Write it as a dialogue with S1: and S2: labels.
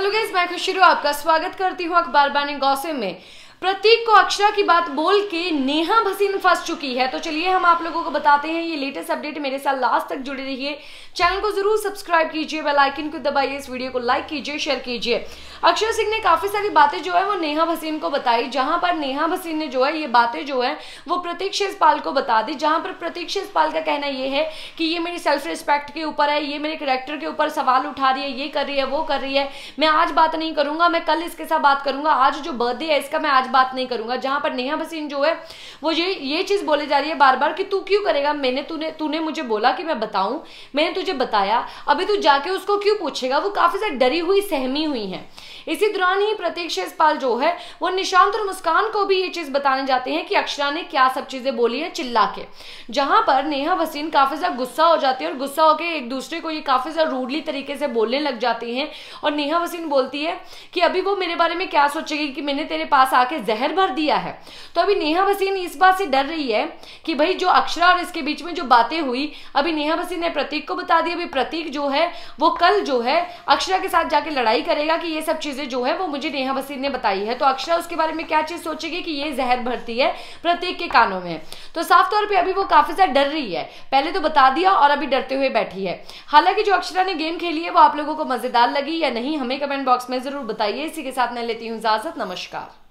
S1: Hello guys मैं खुशी आपका स्वागत करती हूँ अखबार बानी गौसे में। प्रतीक को अक्षरा की बात बोल के नेहा भसीन फंस चुकी है। तो चलिए हम आप लोगों को बताते हैं, ये लेटेस्ट अपडेट मेरे साथ लास्ट तक जुड़े रहिए। चैनल को ज़रूर सब्सक्राइब कीजिए बेल आइकन को दबाइए, इस वीडियो को लाइक कीजिए शेयर कीजिए। अक्षर सिंह ने काफ़ी सारी बातें जो है वो नेहा भसीन को बताई, जहाँ पर नेहा भसीन ने जो है ये बातें जो है वो प्रतीक शेषपाल को बता दी, जहाँ पर प्रतीक शेषपाल का कहना ये है कि ये मेरी सेल्फ रिस्पेक्ट के ऊपर है, ये मेरे करेक्टर के ऊपर सवाल उठा रही है, ये कर रही है, वो कर रही है। मैं आज बात नहीं करूँगा, मैं कल इसके साथ बात करूँगा, आज जो बर्थडे है, इसका मैं आज बात नहीं करूँगा। जहाँ पर नेहा भसीन जो है, वो ये ये चीज़ बोले जा रही है बार बार कि तू क्यों करेगा? मैंने तूने तूने मुझे बोला कि मैं बताऊँ। मैंने तुझे बताया। अभी तू जाके उसको क्यों पूछेगा? वो काफ़ी ज़्यादा डरी हुई, सहमी हुई है। इसी दौरान ही प्रतीक शेषपाल जो है, वो निशांत और मुस्कान को भी ये चीज़ बताने जाते हैं कि अक्षरा ने क्या सब चीज़ें बोली है चिल्ला के जहाँ पर नेहा भसीन काफ़ी ज़्यादा गुस्सा हो जाती है और गुस्सा होकर एक दूसरे को ये काफ़ी ज़्यादा रूडली तरीके से बोलने लग जाती हैं। और नेहा भसीन बोलती है कि अभी वो मेरे बारे में क्या सोचेगी कि मैंने तेरे पास आके जहर भर दिया है। तो अभी नेहा भसीन इस बात से डर रही है कि भाई जो अक्षरा और इसके बीच में जो बातें हुई, अभी नेहा भसीन ने प्रतीक को बता दी अभी प्रतीक जो है, वो कल जो है अक्षरा के साथ जाके लड़ाई करेगा कि ये सब चीज़ें जो है वो मुझे नेहा भसीन ने बताई है। तो अक्षरा उसके बारे में क्या चीज़ सोचेगी कि ये जहर भरती है प्रतीक के कानों में। तो साफ़ तौर पर अभी वो काफ़ी ज़्यादा डर रही है। पहले तो बता दिया और अभी डरते हुए बैठी है। हालाँकि जो अक्षरा ने गेम खेली है, वो आप लोगों को मज़ेदार लगी या नहीं, हमें कमेंट बॉक्स में ज़रूर बताइए। इसी के साथ मैं लेती हूँ इजाज़त। नमस्कार।